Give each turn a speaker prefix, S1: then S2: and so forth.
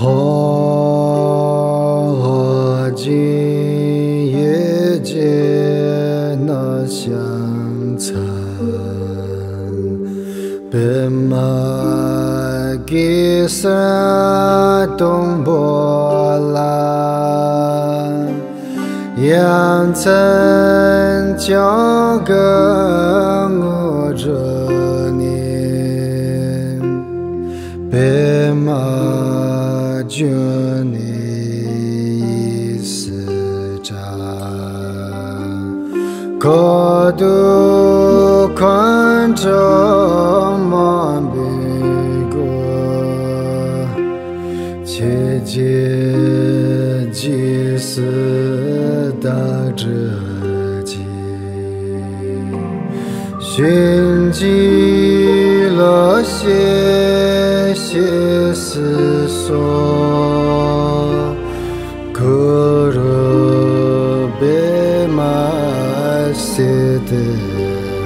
S1: 何今夜间那相残，白马给山东波澜，阳春江歌我着你，白马。君你思瞻，高度寻迹了些些思索，可若别埋些的。